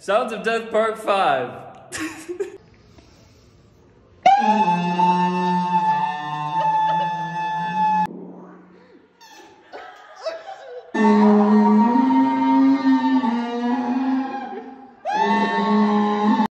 Sounds of Death Part 5.